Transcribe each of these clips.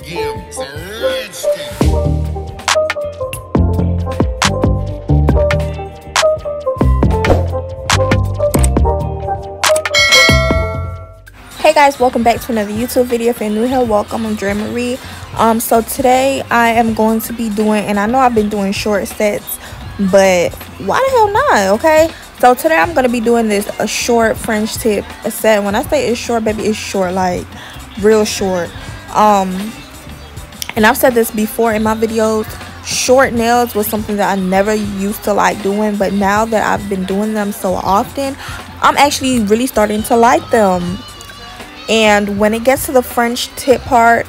again. Hey guys welcome back to another youtube video if you're new here welcome i'm Drea Marie. Um so today i am going to be doing and i know i've been doing short sets but why the hell not okay? So today i'm going to be doing this a short french tip set. When i say it's short baby it's short like real short. Um and i've said this before in my videos short nails was something that i never used to like doing but now that i've been doing them so often i'm actually really starting to like them. And when it gets to the french tip part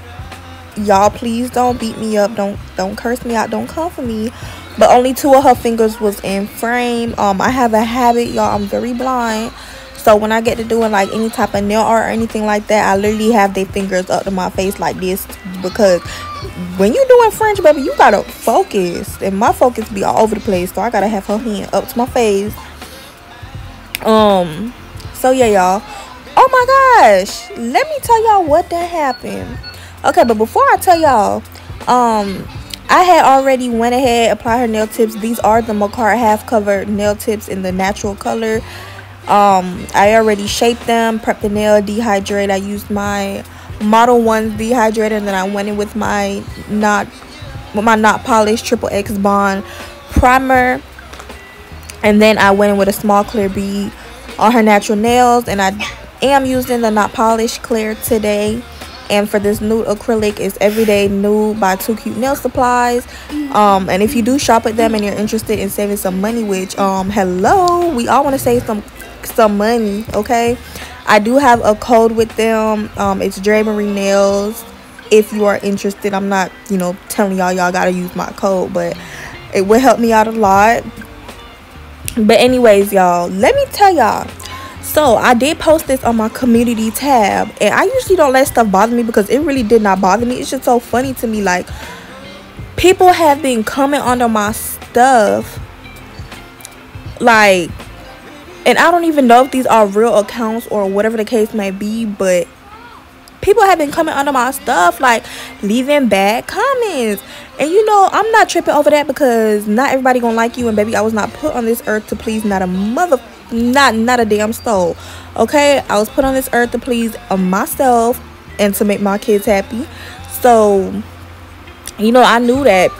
y'all please don't beat me up. Don't don't curse me out. Don't come for me. But only two of her fingers was in frame. Um i have a habit y'all. I'm very blind so when i get to doing like any type of nail art or anything like that i literally have their fingers up to my face like this because when you're doing french baby you gotta focus. And my focus be all over the place so i gotta have her hand up to my face. Um so yeah y'all. Oh my gosh. Let me tell y'all what that happened. Okay but before i tell y'all um i had already went ahead applied her nail tips. These are the Makartt half cover nail tips in the natural color um i already shaped them prepped the nail dehydrate i used my model ones dehydrated and then i went in with my not with my not polished triple x bond primer. And then i went in with a small clear bead on her natural nails and i am using the not polished clear today. And for this nude acrylic is everyday nude by two cute nail supplies. Um and if you do shop at them and you're interested in saving some money which um hello we all want to save some some money okay? I do have a code with them. Um it's Drea Marie nails. If you are interested i'm not you know telling y'all y'all gotta use my code but it will help me out a lot. But anyways y'all let me tell y'all. So i did post this on my community tab and i usually don't let stuff bother me because it really did not bother me. It's just so funny to me like people have been coming under my stuff like and i don't even know if these are real accounts or whatever the case may be but people have been coming under my stuff like leaving bad comments. And you know i'm not tripping over that because not everybody gonna like you. And baby i was not put on this earth to please not a mother not not a damn soul okay? I was put on this earth to please uh, myself and to make my kids happy. So you know i knew that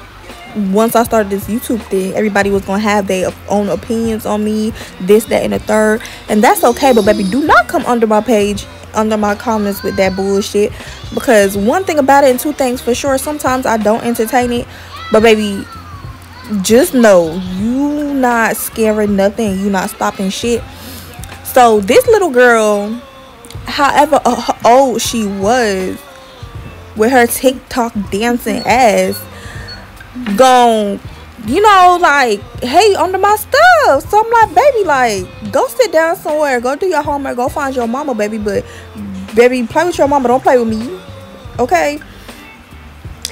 once i started this youtube thing everybody was gonna have their own opinions on me this that and the third. And that's okay but baby do not come under my page under my comments with that bullshit. Because one thing about it and two things for sure sometimes i don't entertain it. But baby just know you not scaring nothing you not stopping shit. So this little girl however uh, old she was with her tiktok dancing ass gone you know like hey under my stuff. So i'm like baby like go sit down somewhere. Go do your homework. Go find your mama baby. But baby play with your mama. Don't play with me. Okay?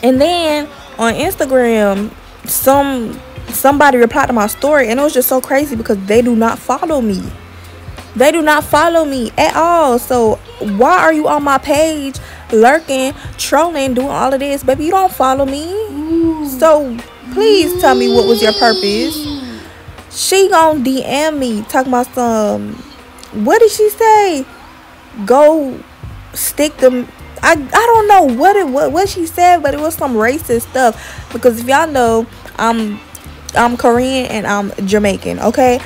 And then on instagram some somebody replied to my story and it was just so crazy because they do not follow me. They do not follow me at all. So why are you on my page lurking trolling doing all of this? Baby you don't follow me. So please tell me what was your purpose she gonna dm me talking about some what did she say go stick them I, I don't know what it what, what she said but it was some racist stuff because if y'all know I'm I'm Korean and I'm Jamaican, okay?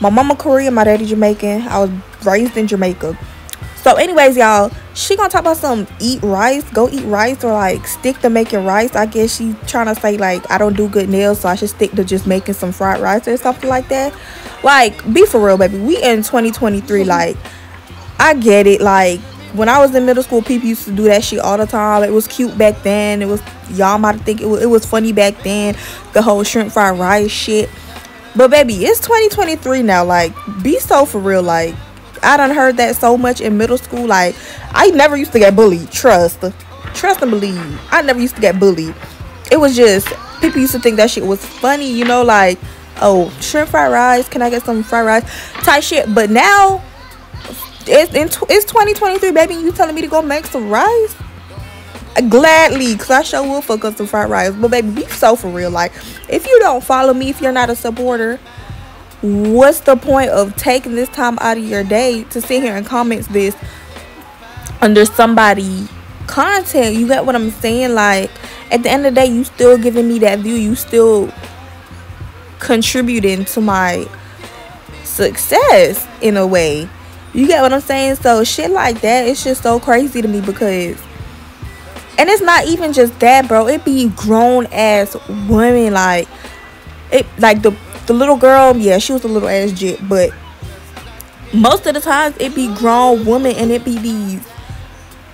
My mama Korean, my daddy Jamaican. I was raised in Jamaica. So anyways, y'all, she gonna talk about some eat rice, go eat rice or like stick to making rice. I guess she trying to say like I don't do good nails, so I should stick to just making some fried rice or something like that. Like, be for real, baby. We in 2023, mm-hmm. like I get it, like when I was in middle school, people used to do that shit all the time. It was cute back then. It was y'all might think it was, it was funny back then. The whole shrimp fried rice shit. But baby, it's 2023 now. Like, be so for real. Like, I done heard that so much in middle school. Like, I never used to get bullied. Trust, trust and believe. I never used to get bullied. It was just people used to think that shit was funny. You know, like, oh, shrimp fried rice. Can I get some fried rice? Type shit. But now it's in it's 2023 baby you telling me to go make some rice Gladly, cause I sure will fuck up some fried rice. But baby, be so for real. Like, if you don't follow me, if you're not a supporter, what's the point of taking this time out of your day to sit here and comment this under somebody content? You get what I'm saying? Like, at the end of the day, you still giving me that view. You still contributing to my success in a way. You get what I'm saying? So shit like that, it's just so crazy to me because and it's not even just that, bro. It be grown ass women like it like the the little girl, yeah, she was a little ass jit, but most of the times it be grown women and it be these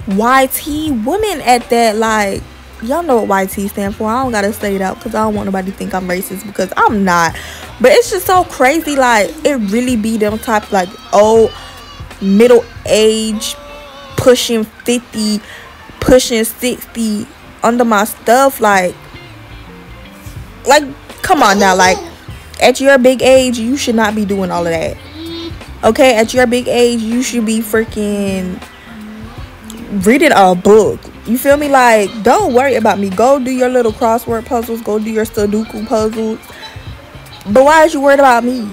YT women at that like y'all know what YT stand for. I don't gotta say it out because I don't want nobody to think I'm racist because I'm not. But it's just so crazy. Like it really be them type like old middle age, pushing fifty, pushing sixty under my stuff. Like, like come on now. Like at your big age, you should not be doing all of that. Okay, at your big age, you should be freaking reading a book you feel me? Like, don't worry about me. Go do your little crossword puzzles. Go do your Sudoku puzzles. But why is you worried about me?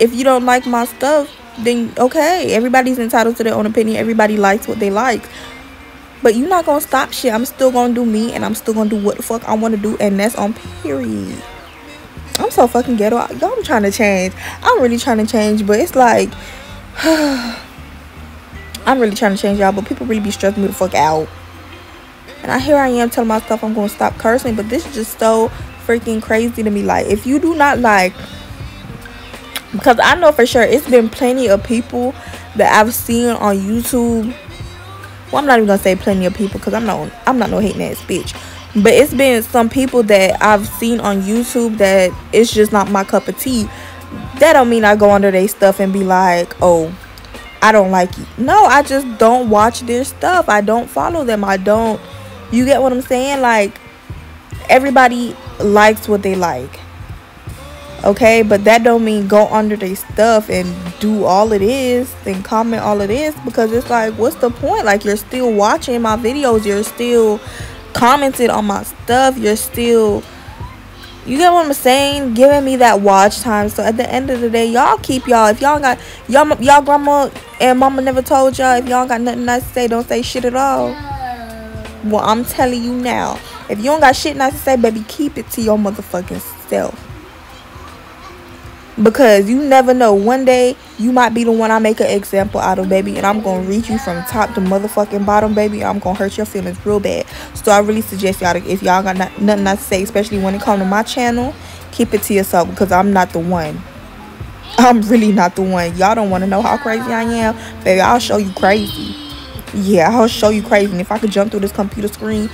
If you don't like my stuff, then okay. Everybody's entitled to their own opinion. Everybody likes what they like. But you're not gonna stop shit. I'm still gonna do me and I'm still gonna do what the fuck I wanna do and that's on period. I'm so fucking ghetto. Y'all I'm trying to change. I'm really trying to change, but it's like I'm really trying to change y'all, but people really be stressing me the fuck out. And I here I am telling myself I'm gonna stop cursing, but this is just so freaking crazy to me. Like, if you do not like, because I know for sure it's been plenty of people that I've seen on YouTube. Well, I'm not even gonna say plenty of people because I'm not I'm not no hating ass bitch. But it's been some people that I've seen on YouTube that it's just not my cup of tea. That don't mean I go under their stuff and be like, oh, I don't like you. No, I just don't watch their stuff. I don't follow them. I don't you get what I'm saying? Like everybody likes what they like. Okay, but that don't mean go under their stuff and do all it is and comment all it is because it's like what's the point? Like you're still watching my videos, you're still commented on my stuff, you're still you get what I'm saying? Giving me that watch time. So at the end of the day, y'all keep y'all. If y'all got y'all y'all grandma and mama never told y'all if y'all got nothing nice to say, don't say shit at all. Well, I'm telling you now. If you don't got shit nice to say, baby, keep it to your motherfucking self. Because you never know. One day, you might be the one I make an example out of, baby. And I'm to reach you from top to motherfucking bottom, baby. I'm to hurt your feelings real bad. So I really suggest y'all, if y'all got not, nothing nice to say, especially when it comes to my channel, keep it to yourself. Because I'm not the one. I'm really not the one. Y'all don't want to know how crazy I am. Baby, I'll show you crazy yeah, I'll show you crazy. And if I could jump through this computer screen,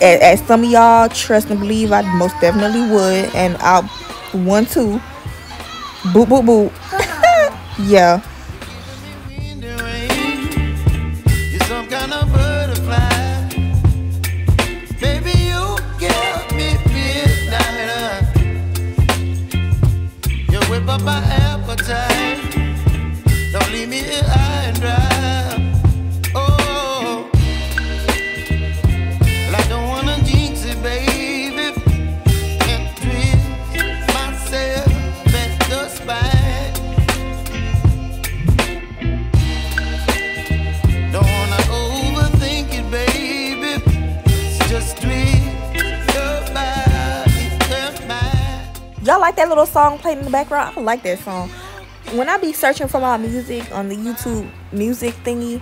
as, as some of y'all trust and believe, I most definitely would. And I'll one two, boop boop boop. yeah. Song in the background. I like that song. When i be searching for my music on the youtube music thingy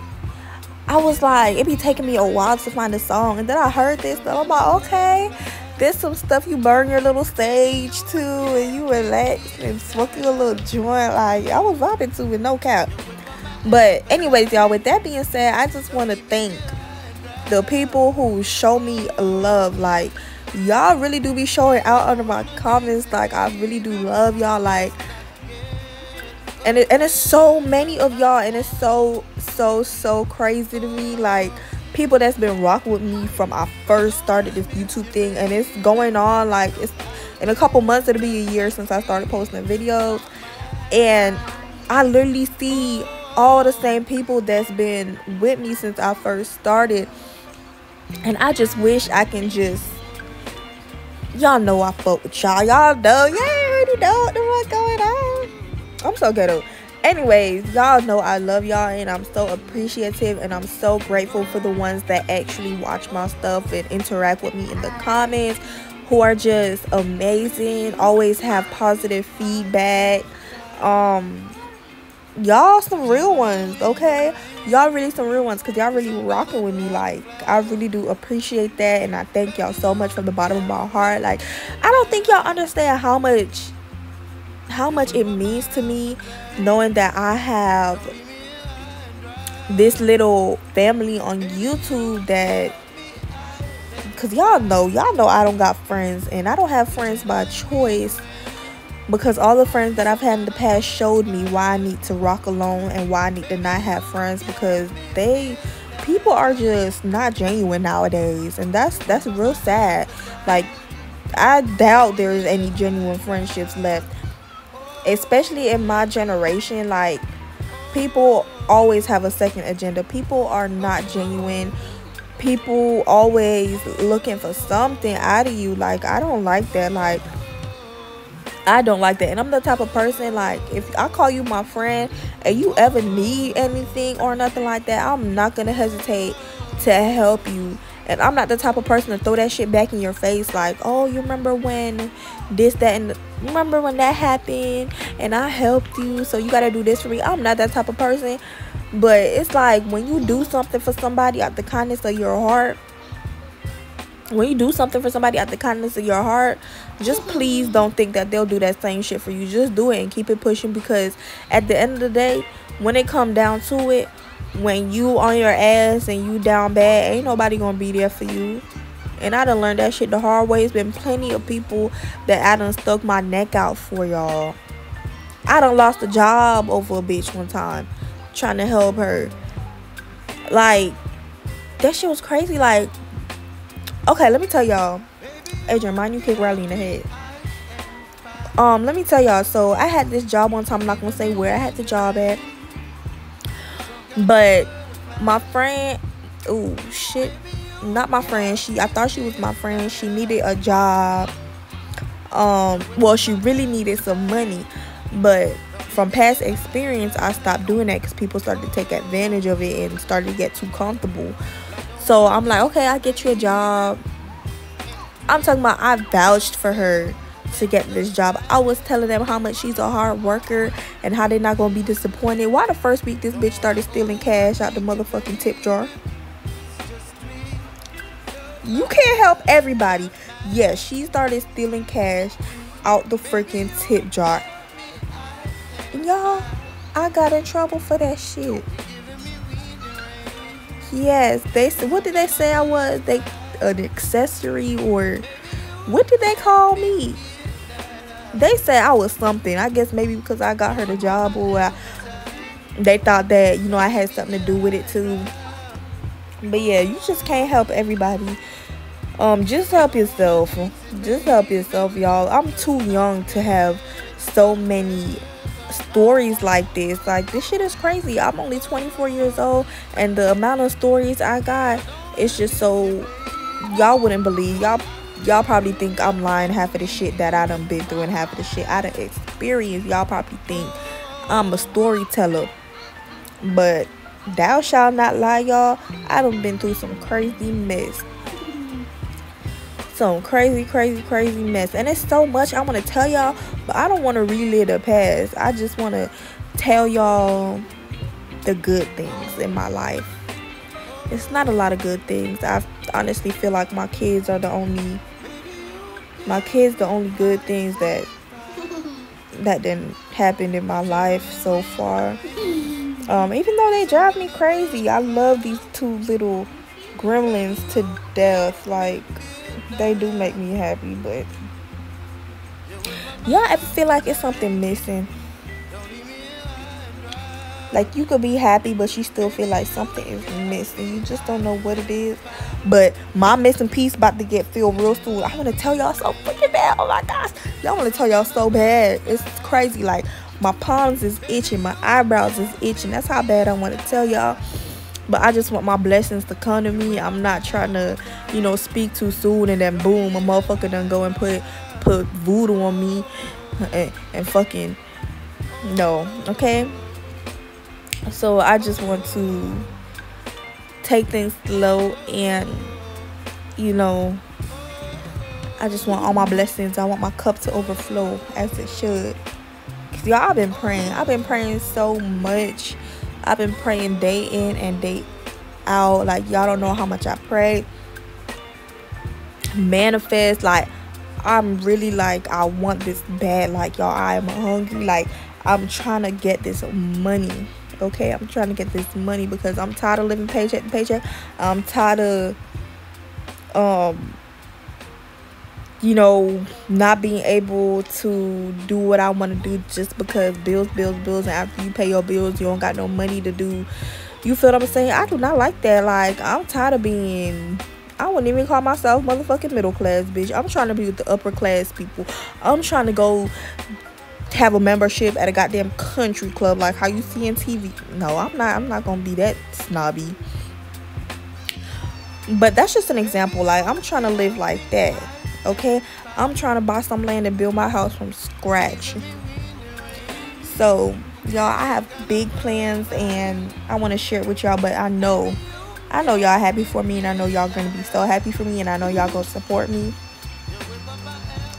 i was like it be taking me a while to find a song. And then i heard this and i'm like okay there's some stuff you burn your little stage to and you relax and smoke you a little joint. Like i was vibing to with no cap. But anyways y'all with that being said i just want to thank the people who show me love. Like y'all really do be showing out under my comments. Like i really do love y'all like and it, and it's so many of y'all and it's so so so crazy to me like people that's been rocking with me from I first started this YouTube thing and it's going on like it's in a couple months it'll be a year since I started posting videos and I literally see all the same people that's been with me since I first started And I just wish I can just y'all know I fuck with y'all. Y'all know, yeah, already know what the fuck going on. I'm so ghetto. Anyways, y'all know I love y'all and I'm so appreciative and I'm so grateful for the ones that actually watch my stuff and interact with me in the comments who are just amazing, always have positive feedback. Um y'all some real ones, okay? Y'all really some real ones because y'all really rocking with me. Like, I really do appreciate that. And I thank y'all so much from the bottom of my heart. Like, I don't think y'all understand how much how much it means to me knowing that I have this little family on YouTube that cuz y'all know y'all know I don't got friends and I don't have friends by choice because all the friends that I've had in the past showed me why I need to rock alone and why I need to not have friends because they people are just not genuine nowadays. And that's that's real sad. Like I doubt there's any genuine friendships left especially in my generation. Like people always have a second agenda. People are not genuine. People always looking for something out of you. Like I don't like that. Like I don't like that. And I'm the type of person like if I call you my friend and you ever need anything or nothing like that, I'm not gonna hesitate to help you. And I'm not the type of person to throw that shit back in your face like, oh, you remember when this, that, and remember when that happened and I helped you, so you gotta do this for me. I'm not that type of person. But it's like when you do something for somebody out the kindness of your heart, when you do something for somebody out the kindness of your heart, just please don't think that they'll do that same shit for you. Just do it and keep it pushing because at the end of the day, when it come down to it, when you on your ass and you down bad, ain't nobody gonna be there for you. And I done learned that shit the hard way. It's been plenty of people that I done stuck my neck out for y'all. I done lost a job over a bitch one time trying to help her. Like, that shit was crazy. Like, okay, let me tell y'all. Adrian, mind you kick Riley in the head. Um, let me tell y'all. So I had this job one time. I'm not gonna say where I had the job at, but my friend, oh shit, not my friend. She, I thought she was my friend. She needed a job. Um, well, she really needed some money, but from past experience, I stopped doing that because people started to take advantage of it and started to get too comfortable. So I'm like, okay, I get you a job I'm talking about I vouched for her to get this job. I was telling them how much she's a hard worker and how they're not gonna be disappointed. Why the first week this bitch started stealing cash out the motherfucking tip jar? You can't help everybody. Yes, yeah, she started stealing cash out the freaking tip jar. Y'all, I got in trouble for that shit. Yes, they said. what did they say I was? They an accessory or what did they call me? They said I was something. I guess maybe because I got her the job or I, they thought that, you know, I had something to do with it too. But yeah, you just can't help everybody. Um, just help yourself. Just help yourself, y'all. I'm too young to have so many stories like this. Like this shit is crazy. I'm only 24 years old and the amount of stories I got is just so y'all wouldn't believe y'all y'all probably think I'm lying half of the shit that I done been through and half of the shit I done experienced. Y'all probably think I'm a storyteller. But thou shalt not lie, y'all. I done been through some crazy mess. Some crazy, crazy, crazy mess. And it's so much I want to tell y'all, but I don't want to relive the past. I just want to tell y'all the good things in my life it's not a lot of good things. I honestly feel like my kids are the only my kids the only good things that that didn't happen in my life so far. Um, even though they drive me crazy, I love these two little gremlins to death. Like they do make me happy, but y'all ever feel like it's something missing? Like you could be happy but you still feel like something is missing. You just don't know what it is. But my missing piece about to get filled real soon. I want to tell y'all so freaking bad. Oh my gosh. Y'all want to tell y'all so bad. It's crazy. Like my palms is itching. My eyebrows is itching. That's how bad i want to tell y'all. But I just want my blessings to come to me. I'm not trying to, you know, speak too soon and then boom, a motherfucker done go and put put voodoo on me and, and fucking no, okay? So I just want to take things slow and you know I just want all my blessings. I want my cup to overflow as it should. Cause y'all I've been praying. I've been praying so much I've been praying day in and day out. Like y'all don't know how much I pray. Manifest like I'm really like I want this bad. Like y'all, I am hungry. Like I'm trying to get this money. Okay, I'm trying to get this money because I'm tired of living paycheck to paycheck. I'm tired of um you know, not being able to do what I want to do just because bills, bills, bills, and after you pay your bills, you don't got no money to do. You feel what I'm saying? I do not like that. Like, I'm tired of being. I wouldn't even call myself motherfucking middle class, bitch. I'm trying to be with the upper class people. I'm trying to go have a membership at a goddamn country club like how you see in TV. No, I'm not. I'm not gonna be that snobby. But that's just an example. Like, I'm trying to live like that okay i'm trying to buy some land and build my house from scratch so y'all i have big plans and i want to share it with y'all but i know i know y'all happy for me and i know y'all gonna be so happy for me and i know y'all gonna support me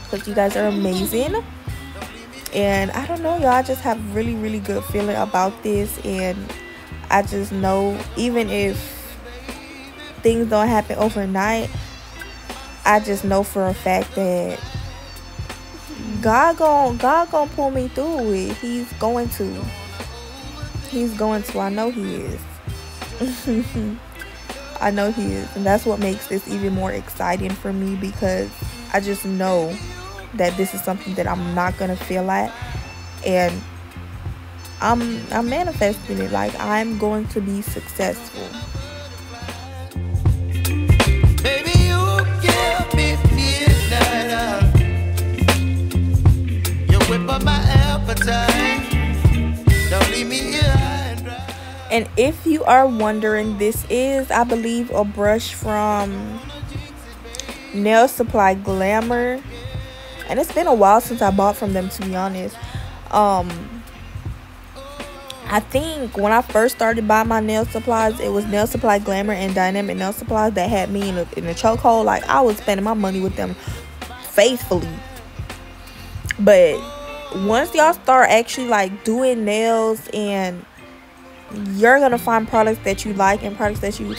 because you guys are amazing and i don't know y'all I just have really really good feeling about this and i just know even if things don't happen overnight I just know for a fact that God gon' God gonna pull me through it. He's going to. He's going to. I know he is. I know he is. And that's what makes this even more exciting for me because I just know that this is something that I'm not gonna feel at. And I'm I'm manifesting it. Like I'm going to be successful. And if you are wondering, this is, I believe, a brush from Nail Supply Glamour. And it's been a while since I bought from them, to be honest. Um, I think when I first started buying my nail supplies, it was Nail Supply Glamour and Dynamic Nail Supplies that had me in a, in a chokehold. Like, I was spending my money with them faithfully. But once y'all start actually like doing nails and you're gonna find products that you like and products that you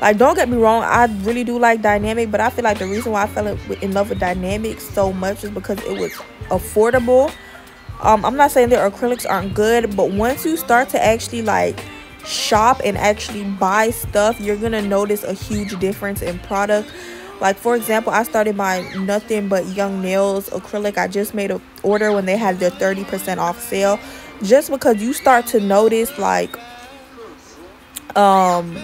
like don't get me wrong i really do like dynamic but i feel like the reason why i fell in love with dynamic so much is because it was affordable. Um i'm not saying their acrylics aren't good but once you start to actually like shop and actually buy stuff you're gonna notice a huge difference in product. Like for example i started buying nothing but young nails acrylic. I just made an order when they had their 30 percent off sale. Just because you start to notice like um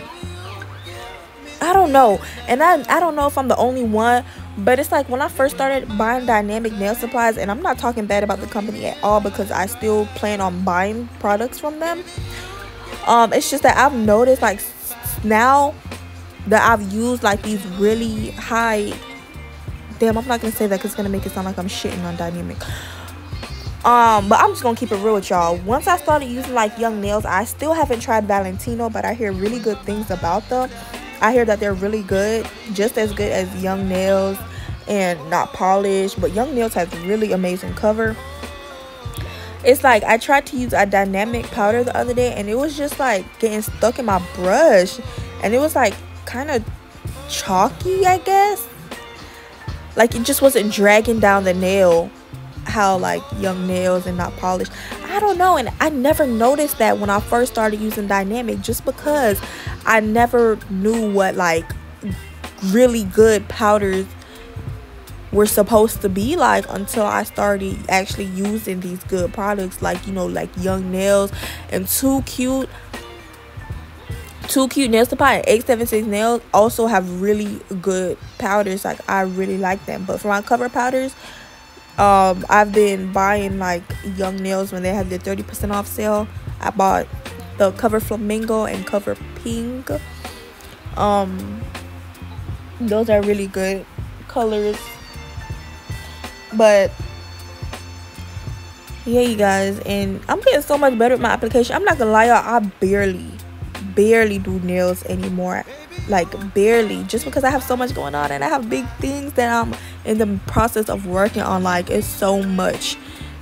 I don't know. And I I don't know if I'm the only one, but it's like when I first started buying dynamic nail supplies and I'm not talking bad about the company at all because I still plan on buying products from them. Um it's just that I've noticed like now that I've used like these really high damn I'm not gonna say that because it's gonna make it sound like I'm shitting on dynamic um but i'm just gonna keep it real with y'all once i started using like young nails i still haven't tried valentino but i hear really good things about them i hear that they're really good just as good as young nails and not polished but young nails has really amazing cover. It's like i tried to use a dynamic powder the other day and it was just like getting stuck in my brush and it was like kind of chalky i guess? Like it just wasn't dragging down the nail how like young nails and not polished. I don't know and i never noticed that when i first started using dynamic just because i never knew what like really good powders were supposed to be like until i started actually using these good products like you know like young nails and too cute. Too cute nail supply and 876 nails also have really good powders. Like i really like them. But for my cover powders um i've been buying like young nails when they have their 30 percent off sale. I bought the cover flamingo and cover pink. Um those are really good colors. But yeah you guys and i'm getting so much better with my application. I'm not gonna lie y'all i barely barely do nails anymore like barely just because i have so much going on and i have big things that i'm in the process of working on like it's so much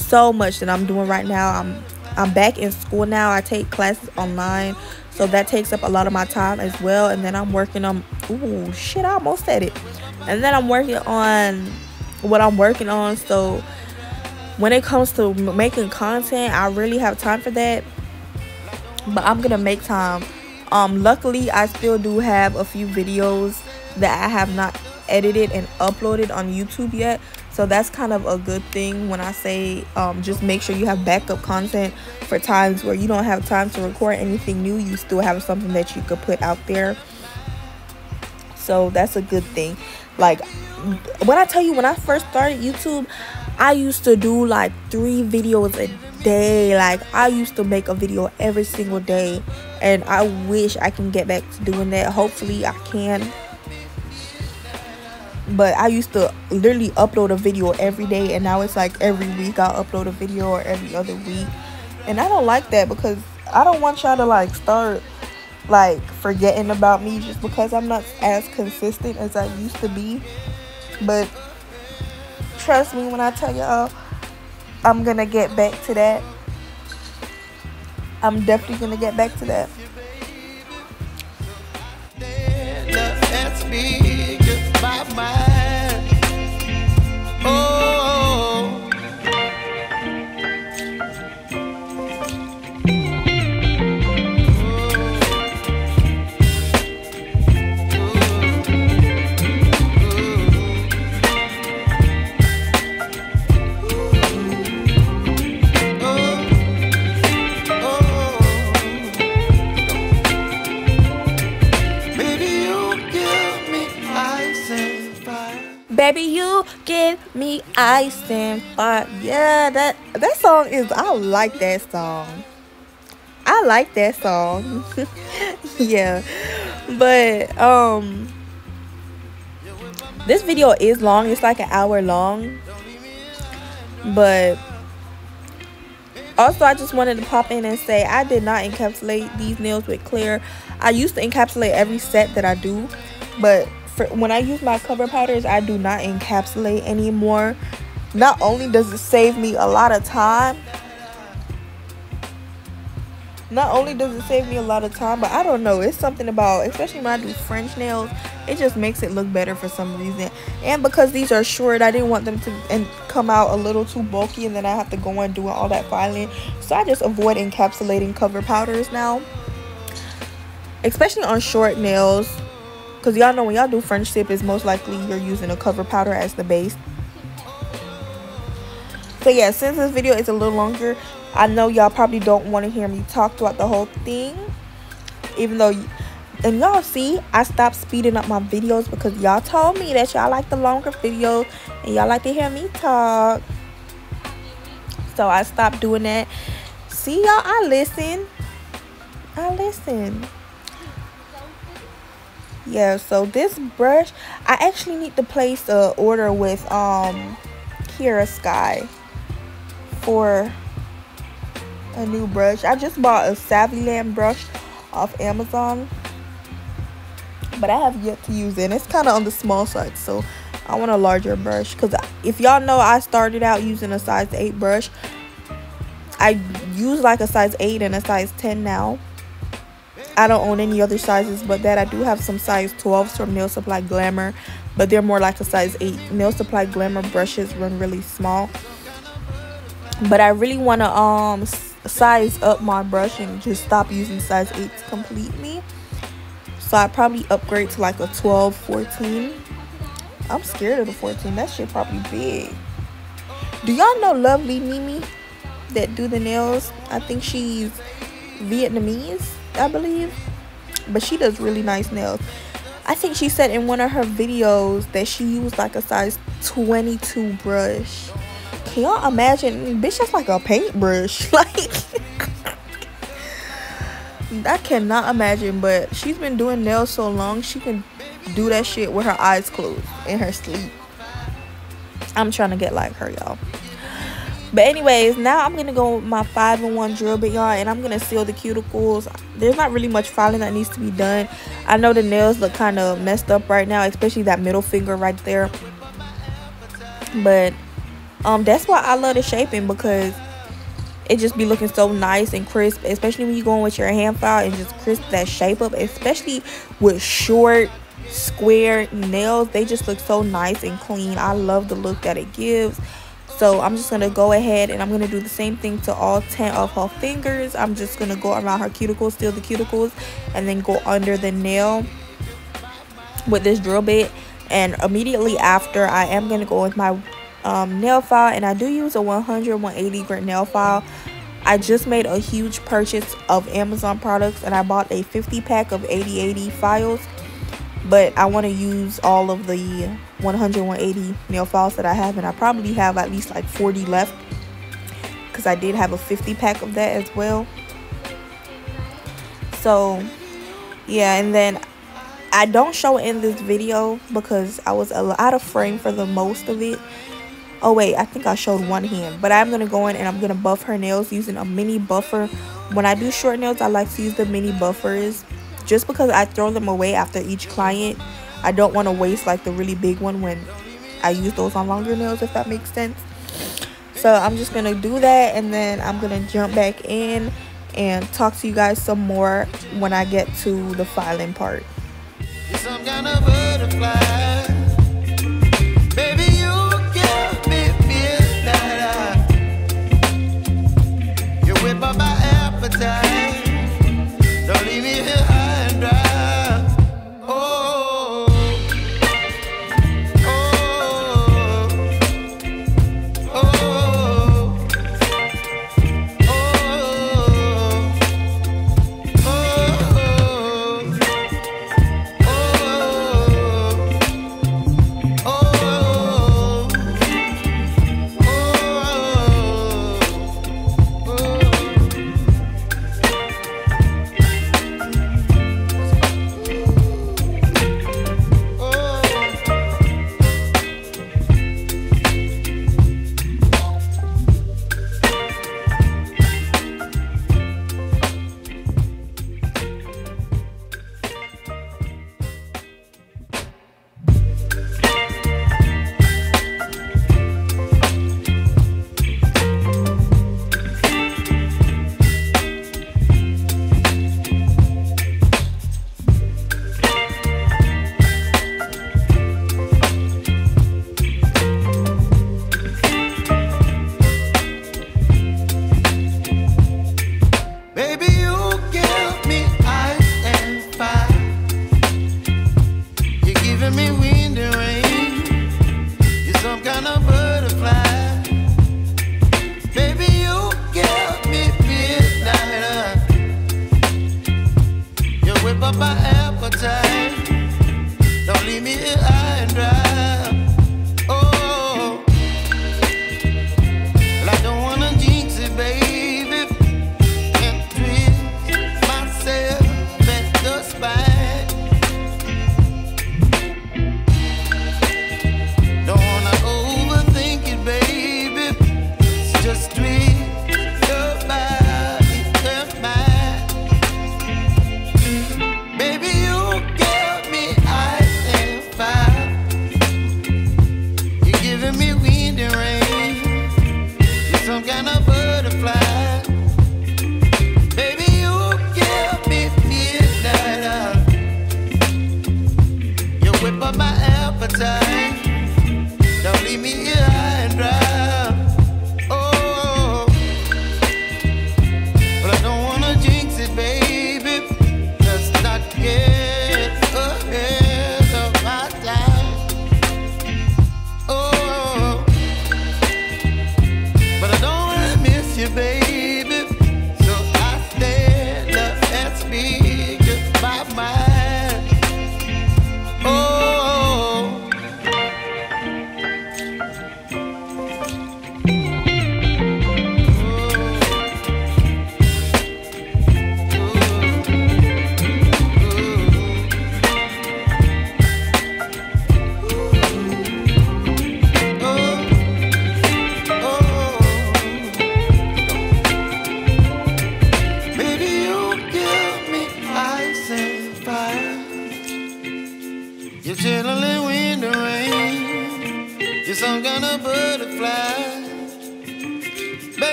so much that i'm doing right now. I'm i'm back in school now. I take classes online so that takes up a lot of my time as well. And then i'm working on oh shit i almost said it. And then i'm working on what i'm working on. So when it comes to making content i really have time for that. But i'm gonna make time um luckily i still do have a few videos that i have not edited and uploaded on youtube yet. So that's kind of a good thing when i say um, just make sure you have backup content for times where you don't have time to record anything new. You still have something that you could put out there. So that's a good thing. Like when i tell you when i first started youtube i used to do like three videos a day. Like i used to make a video every single day and i wish i can get back to doing that. Hopefully i can. But i used to literally upload a video every day and now it's like every week i'll upload a video or every other week. And i don't like that because i don't want y'all to like start like forgetting about me just because i'm not as consistent as i used to be. But trust me when i tell y'all I'm gonna get back to that. I'm definitely gonna get back to that. Baby, me ice and fire. Yeah, that that song is. I like that song. I like that song. yeah, but um, this video is long. It's like an hour long, but also i just wanted to pop in and say i did not encapsulate these nails with clear i used to encapsulate every set that i do but for when I use my cover powders, I do not encapsulate anymore. Not only does it save me a lot of time, not only does it save me a lot of time, but I don't know, it's something about, especially when I do French nails, it just makes it look better for some reason. And because these are short, I didn't want them to and come out a little too bulky and then I have to go and do all that filing. So I just avoid encapsulating cover powders now. Especially on short nails because y'all know when y'all do French tip, it's most likely you're using a cover powder as the base. So yeah, since this video is a little longer, I know y'all probably don't want to hear me talk throughout the whole thing. Even though, and y'all see, I stopped speeding up my videos because y'all told me that y'all like the longer videos and y'all like to hear me talk. So I stopped doing that. See y'all, I listen. I listen yeah so this brush i actually need to place a order with um Kiara Sky for a new brush. I just bought a Saviland brush off amazon but i have yet to use it and it's kind of on the small side so i want a larger brush because if y'all know i started out using a size 8 brush. I use like a size 8 and a size 10 now I don't own any other sizes but that. I do have some size 12s from Nail Supply Glamour, but they're more like a size 8. Nail Supply Glamour brushes run really small. But I really want to um size up my brush and just stop using size 8s completely. So I probably upgrade to like a 12, 14. I'm scared of the 14. That shit probably big. Do y'all know Lovely Mimi that do the nails? I think she's Vietnamese. I believe. But she does really nice nails. I think she said in one of her videos that she used like a size 22 brush. Can y'all imagine? Bitch, that's like a paintbrush. Like, I cannot imagine, but she's been doing nails so long she can do that shit with her eyes closed in her sleep. I'm trying to get like her, y'all. But anyways, now I'm gonna go with my five in one drill bit, y'all, and I'm gonna seal the cuticles. There's not really much filing that needs to be done. I know the nails look kind of messed up right now, especially that middle finger right there. But um, that's why I love the shaping because it just be looking so nice and crisp, especially when you going with your hand file and just crisp that shape up, especially with short square nails. They just look so nice and clean. I love the look that it gives so i'm just going to go ahead and i'm going to do the same thing to all 10 of her fingers. I'm just going to go around her cuticles steal the cuticles and then go under the nail with this drill bit. And immediately after i am going to go with my um, nail file. And i do use a 100 180 grit nail file. I just made a huge purchase of Amazon products and I bought a 50 pack of 8080 files but I want to use all of the 100 180 nail files that I have and I probably have at least like 40 left because I did have a 50 pack of that as well. So yeah and then I don't show in this video because I was out of frame for the most of it. Oh wait I think I showed one hand but I'm gonna go in and I'm gonna buff her nails using a mini buffer. When I do short nails I like to use the mini buffers just because I throw them away after each client I don't want to waste like the really big one when I use those on longer nails if that makes sense. So I'm just gonna do that and then I'm gonna jump back in and talk to you guys some more when I get to the filing part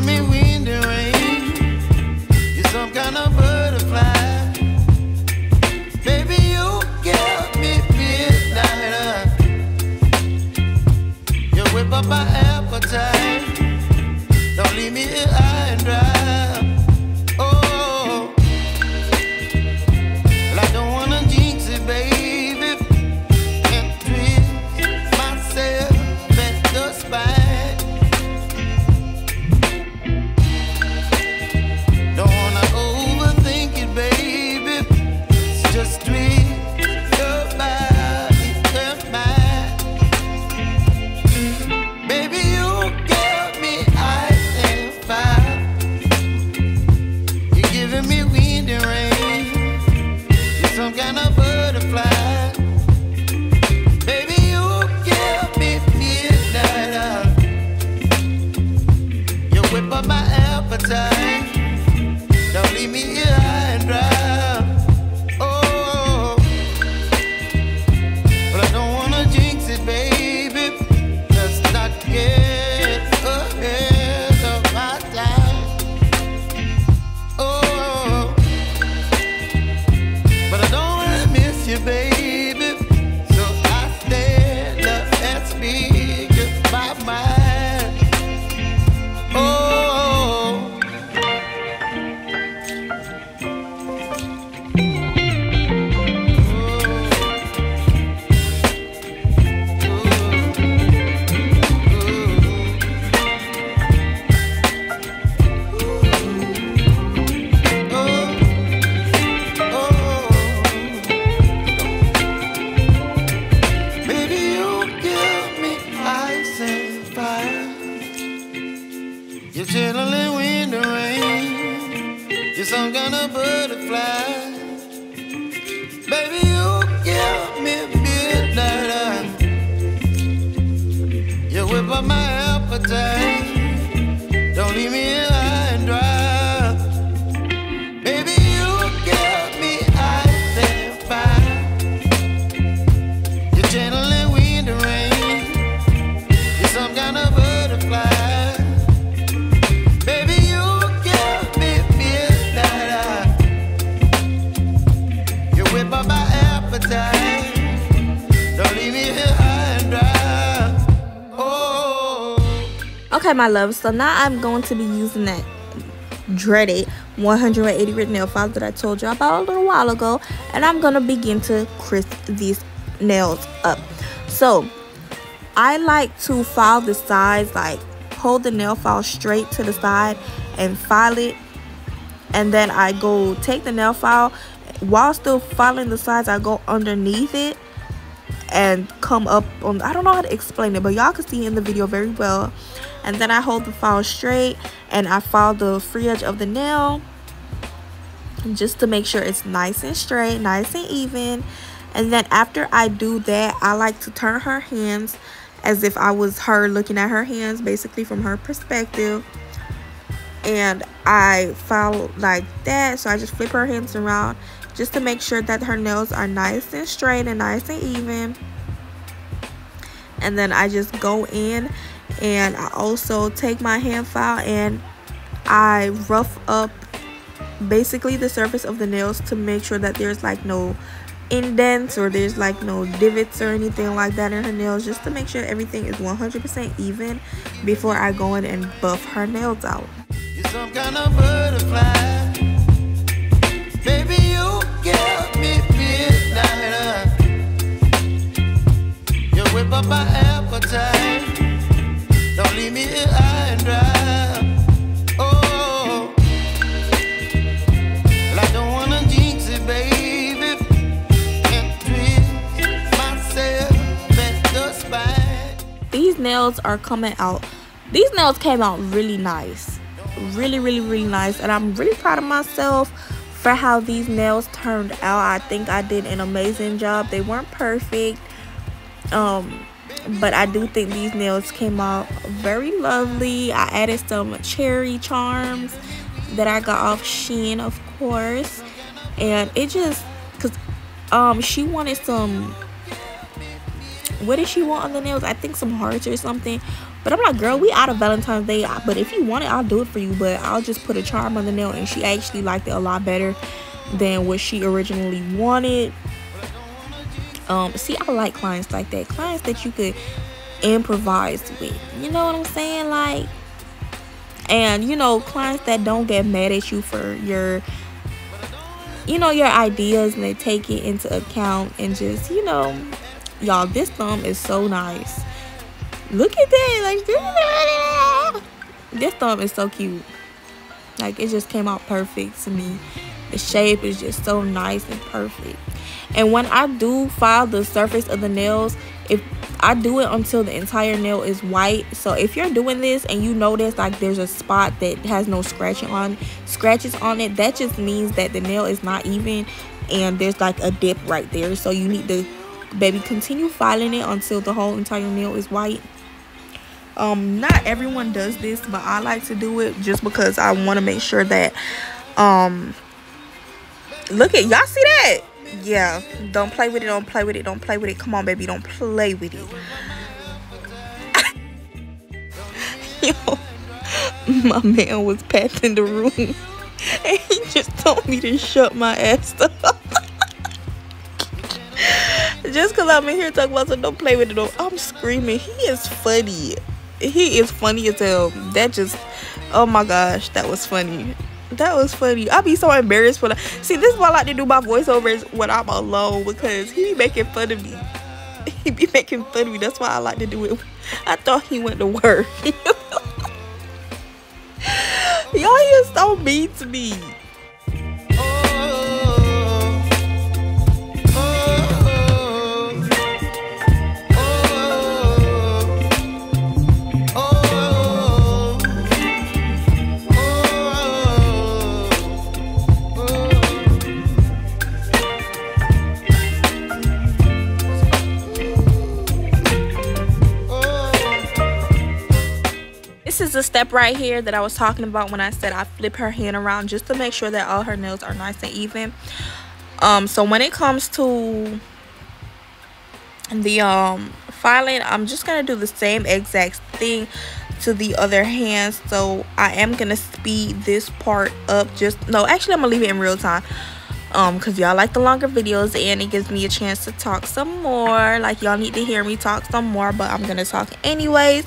me my love. So now i'm going to be using that dreaded 180 grit nail file that i told you about a little while ago. And i'm gonna begin to crisp these nails up. So i like to file the sides like hold the nail file straight to the side and file it. And then i go take the nail file. While still filing the sides i go underneath it and come up on i don't know how to explain it but y'all can see in the video very well and then I hold the file straight and I file the free edge of the nail just to make sure it's nice and straight nice and even. And then after I do that I like to turn her hands as if I was her looking at her hands basically from her perspective. And I file like that so I just flip her hands around just to make sure that her nails are nice and straight and nice and even. And then I just go in and I also take my hand file and I rough up basically the surface of the nails to make sure that there's like no indents or there's like no divots or anything like that in her nails just to make sure everything is 100% even before I go in and buff her nails out. Don't leave me high and dry. Oh. These nails are coming out. These nails came out really nice. Really, really, really nice. And I'm really proud of myself for how these nails turned out i think i did an amazing job they weren't perfect um but i do think these nails came out very lovely i added some cherry charms that i got off shein of course and it just because um she wanted some what did she want on the nails i think some hearts or something but I'm like, girl, we out of Valentine's Day. But if you want it, I'll do it for you. But I'll just put a charm on the nail. And she actually liked it a lot better than what she originally wanted. Um, see, I like clients like that. Clients that you could improvise with. You know what I'm saying? Like, and you know, clients that don't get mad at you for your you know your ideas and they take it into account and just you know y'all this thumb is so nice Look at that. Like this thumb is so cute. Like it just came out perfect to me. The shape is just so nice and perfect. And when I do file the surface of the nails, if I do it until the entire nail is white. So if you're doing this and you notice like there's a spot that has no scratching on scratches on it, that just means that the nail is not even and there's like a dip right there. So you need to baby continue filing it until the whole entire nail is white um not everyone does this but i like to do it just because i want to make sure that um look at y'all see that yeah don't play with it don't play with it don't play with it. Come on baby don't play with it. Yo my man was passing the room and he just told me to shut my ass up. Just because i'm in here talking about so don't play with it i'm screaming. He is funny. He is funny as hell. That just, oh my gosh, that was funny. That was funny. I be so embarrassed I see this is why I like to do my voiceovers when I'm alone because he be making fun of me. He be making fun of me. That's why I like to do it. I thought he went to work. Y'all he is so mean to me. The step right here that I was talking about when I said I flip her hand around just to make sure that all her nails are nice and even. Um, so when it comes to the um filing, I'm just gonna do the same exact thing to the other hand. So I am gonna speed this part up. Just no, actually I'm gonna leave it in real time um because y'all like the longer videos and it gives me a chance to talk some more like y'all need to hear me talk some more but i'm gonna talk anyways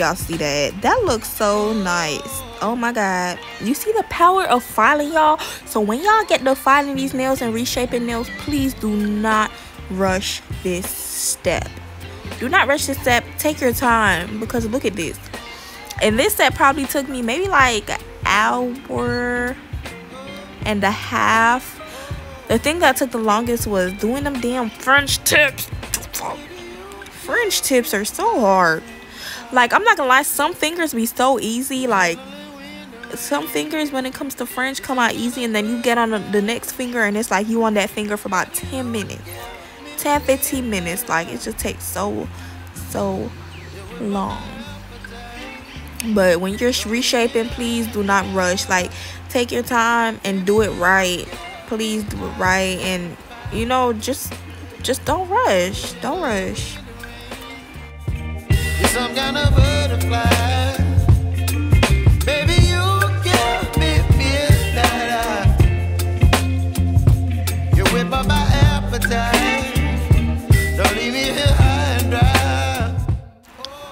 y'all see that. That looks so nice. Oh my god. You see the power of filing, y'all? So when y'all get to filing these nails and reshaping nails, please do not rush this step. Do not rush this step. Take your time because look at this. And this step probably took me maybe like an hour and a half. The thing that took the longest was doing them damn French tips. French tips are so hard. Like, I'm not gonna lie, some fingers be so easy. Like, some fingers, when it comes to French, come out easy. And then you get on the, next finger, and it's like you on that finger for about 10 minutes. 10, 15 minutes. Like, it just takes so, so long. But when you're reshaping, please do not rush. Like, take your time and do it right. Please do it right. And, you know, just just don't rush. Don't rush.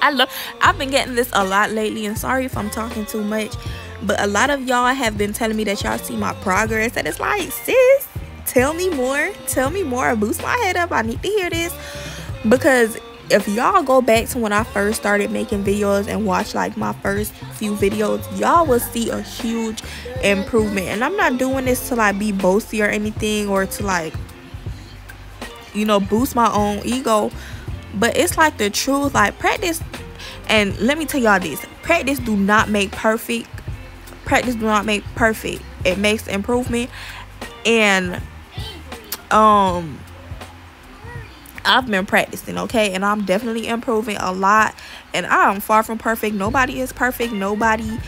I love I've been getting this a lot lately and sorry if I'm talking too much but a lot of y'all have been telling me that y'all see my progress and it's like sis tell me more tell me more boost my head up I need to hear this because if y'all go back to when I first started making videos and watch like my first few videos y'all will see a huge improvement. And I'm not doing this to like be boasty or anything or to like you know boost my own ego but it's like the truth. Like practice and let me tell y'all this practice do not make perfect practice do not make perfect. It makes improvement. And um I've been practicing, okay? And I'm definitely improving a lot. And I'm far from perfect. Nobody is perfect. Nobody.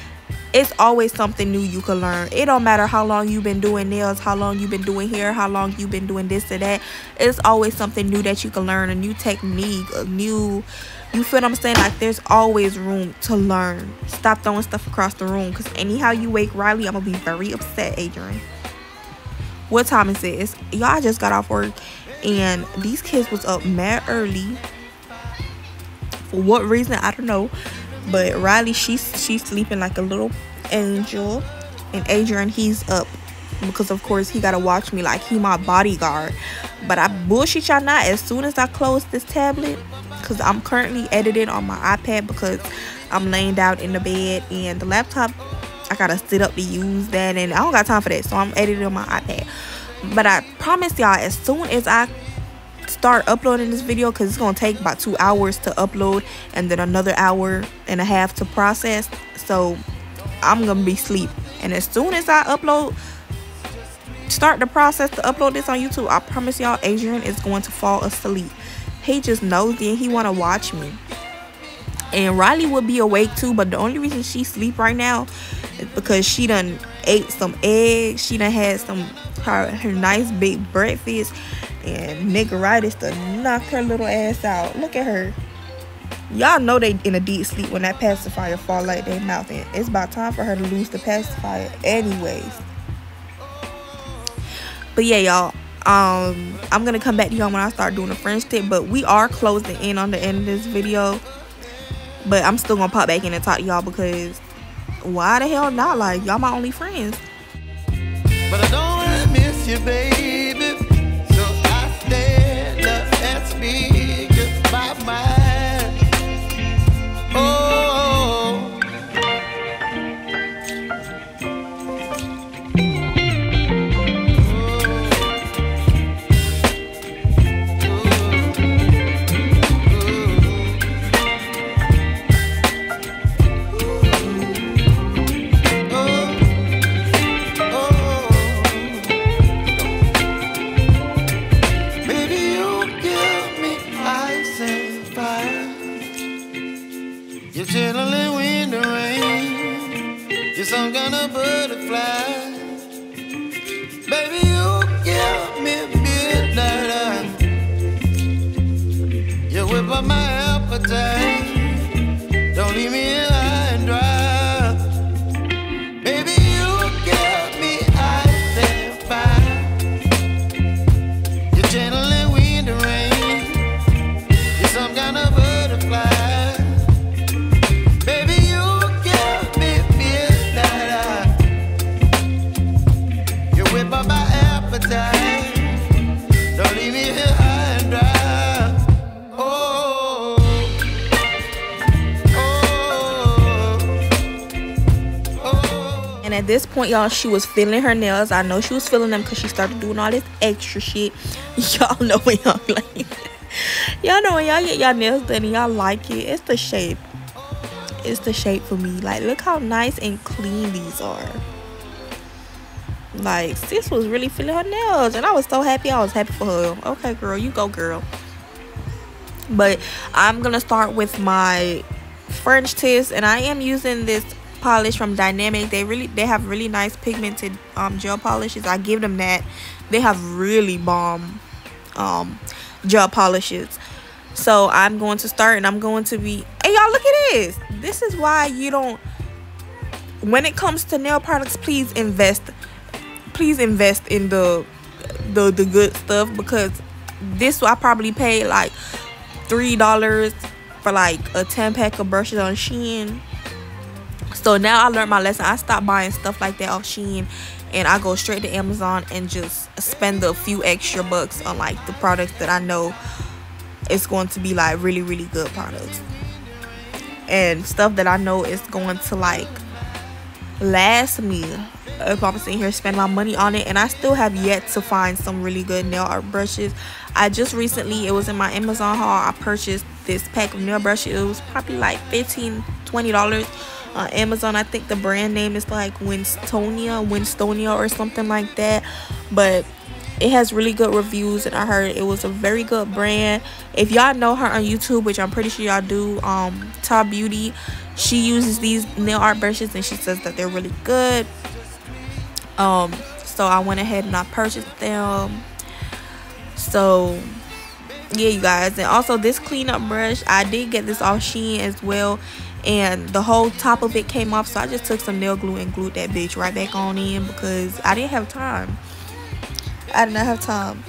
It's always something new you can learn. It don't matter how long you've been doing nails, how long you've been doing hair, how long you've been doing this or that. It's always something new that you can learn, a new technique, a new you feel what I'm saying? Like there's always room to learn. Stop throwing stuff across the room. Cause anyhow you wake Riley, I'm gonna be very upset, Adrian. What time is? It's, y'all just got off work and these kids was up mad early. For what reason? I don't know. But Riley, she's she's sleeping like a little angel. And Adrian, he's up because of course he gotta watch me like he my bodyguard. But I bullshit y'all not. As soon as I close this tablet, because I'm currently editing on my iPad because I'm laying down in the bed and the laptop I gotta sit up to use that and I don't got time for that so I'm editing on my iPad but I promise y'all as soon as I start uploading this video because it's gonna take about two hours to upload and then another hour and a half to process so I'm gonna be asleep. And as soon as I upload start the process to upload this on YouTube I promise y'all Adrian is going to fall asleep. He just knows and he want to watch me and Riley will be awake too but the only reason she sleep right now is because she done ate some eggs. She done had some her, her nice big breakfast. And niggeritis to knock her little ass out. Look at her. Y'all know they in a deep sleep when that pacifier fall like their mouth and it's about time for her to lose the pacifier anyways. But yeah y'all um i'm gonna come back to y'all when i start doing the french tip but we are closing in on the end of this video but i'm still gonna pop back in and talk to y'all because why the hell not? Like y'all my only friends point y'all she was feeling her nails. I know she was feeling them because she started doing all this extra shit. Y'all know when y'all like y'all know when y'all get y'all nails done and y'all like it it's the shape. It's the shape for me. Like look how nice and clean these are. Like sis was really feeling her nails and i was so happy. I was happy for her. Okay girl you go girl. But i'm gonna start with my french tips and i am using this polish from dynamic. They really they have really nice pigmented um gel polishes. I give them that. They have really bomb um gel polishes. So i'm going to start and i'm going to be hey y'all look at this. This is why you don't when it comes to nail products please invest please invest in the the the good stuff because this I probably paid like three dollars for like a 10 pack of brushes on Shein so now I learned my lesson. I stopped buying stuff like that off Shein and I go straight to Amazon and just spend a few extra bucks on like the products that I know it's going to be like really really good products. And stuff that I know is going to like last me if I'm sitting here spending my money on it. And I still have yet to find some really good nail art brushes. I just recently it was in my Amazon haul I purchased this pack of nail brushes. It was probably like 15 20 dollars on Amazon. I think the brand name is like Winstonia Winstonia or something like that. But it has really good reviews and I heard it was a very good brand. If y'all know her on YouTube which I'm pretty sure y'all do um Top Beauty she uses these nail art brushes and she says that they're really good. Um so I went ahead and I purchased them. So yeah you guys. And also this cleanup brush I did get this off Shein as well and the whole top of it came off so I just took some nail glue and glued that bitch right back on in because I didn't have time I did not have time.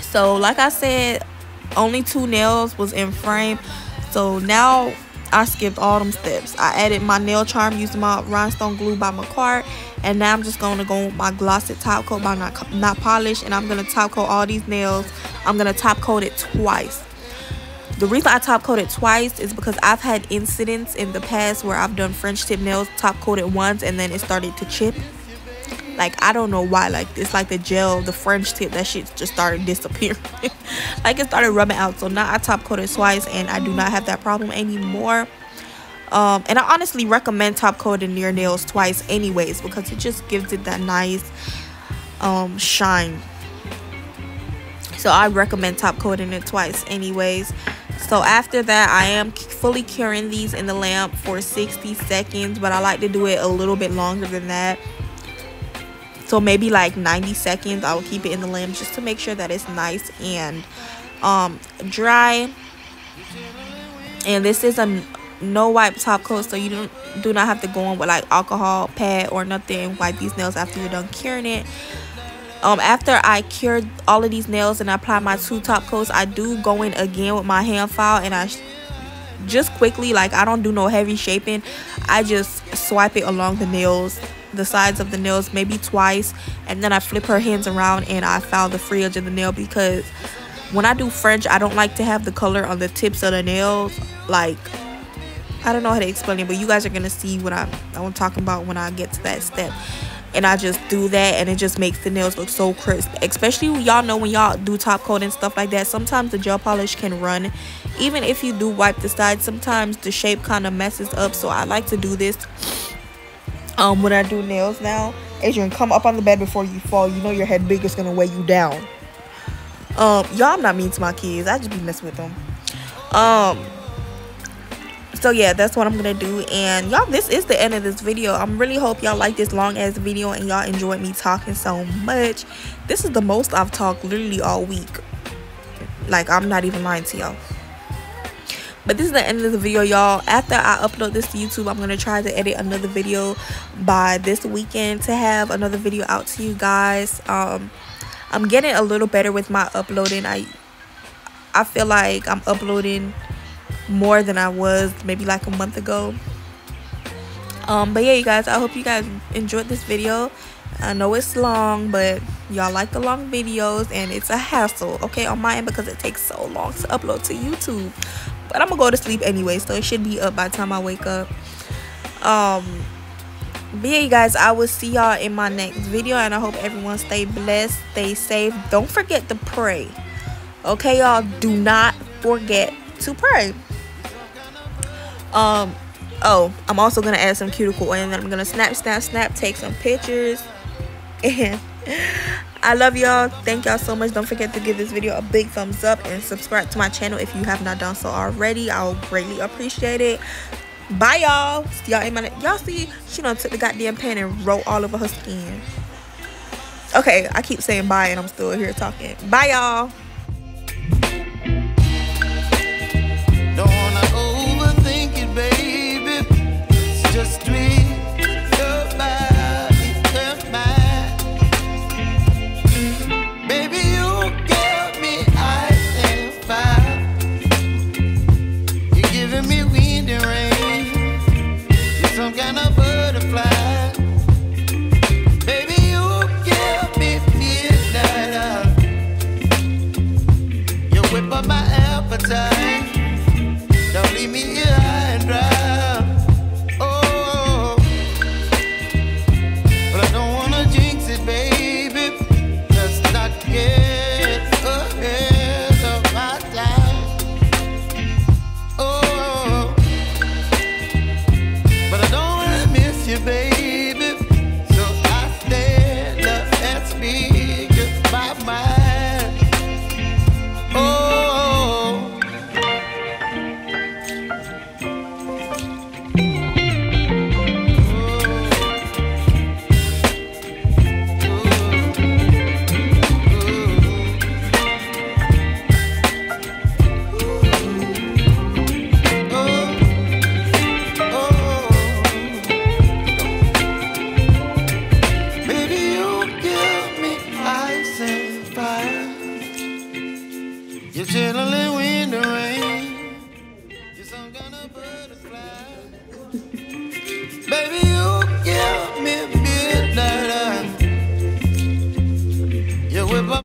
So like I said, only two nails was in frame. So now I skipped all them steps. I added my nail charm using my rhinestone glue by Makartt. And now I'm just to go with my glossy top coat by not, not polish. And I'm to top coat all these nails. I'm to top coat it twice. The reason I top coated twice is because I've had incidents in the past where I've done French tip nails top coated once and then it started to chip. Like i don't know why like it's like the gel the french tip that shit just started disappearing. Like it started rubbing out. So now i top coated twice and i do not have that problem anymore. Um and i honestly recommend top coating your nails twice anyways because it just gives it that nice um shine. So i recommend top coating it twice anyways so after that i am fully curing these in the lamp for 60 seconds but i like to do it a little bit longer than that. So maybe like 90 seconds i will keep it in the lamp just to make sure that it's nice and um dry. And this is a no wipe top coat so you don't do not have to go in with like alcohol pad or nothing. Wipe these nails after you're done curing it um after i cured all of these nails and I apply my two top coats i do go in again with my hand file and i just quickly like i don't do no heavy shaping. I just swipe it along the nails the sides of the nails maybe twice and then I flip her hands around and I file the free edge of the nail because when I do French I don't like to have the color on the tips of the nails like I don't know how to explain it but you guys are gonna see what I'm, I'm talking about when I get to that step and I just do that and it just makes the nails look so crisp especially y'all know when y'all do top coat and stuff like that sometimes the gel polish can run even if you do wipe the sides sometimes the shape kind of messes up so I like to do this um when I do nails now. Adrian, come up on the bed before you fall. You know your head big is gonna weigh you down. Um, y'all, I'm not mean to my kids. I just be messing with them. Um, so yeah, that's what I'm gonna do. And y'all, this is the end of this video. I'm really hope y'all like this long ass video and y'all enjoyed me talking so much. This is the most I've talked literally all week. Like I'm not even lying to y'all but this is the end of the video y'all after i upload this to youtube i'm gonna try to edit another video by this weekend to have another video out to you guys um i'm getting a little better with my uploading i i feel like i'm uploading more than i was maybe like a month ago um but yeah you guys i hope you guys enjoyed this video I know it's long, but y'all like the long videos and it's a hassle, okay, on my end because it takes so long to upload to YouTube but i'm gonna go to sleep anyway so it should be up by the time i wake up um but yeah, you guys, I will see y'all in my next video, and I hope everyone stay blessed, stay safe. Don't forget to pray. Okay, y'all, do not forget to pray. Um, oh, I'm also gonna add some cuticle oil, and then I'm gonna snap, snap, snap, take some pictures, and I love y'all. Thank y'all so much. Don't forget to give this video a big thumbs up and subscribe to my channel if you have not done so already. I'll greatly appreciate it. Bye, y'all. Y'all in my y'all see she done took the goddamn pen and wrote all over her skin. Okay, I keep saying bye and I'm still here talking. Bye, y'all.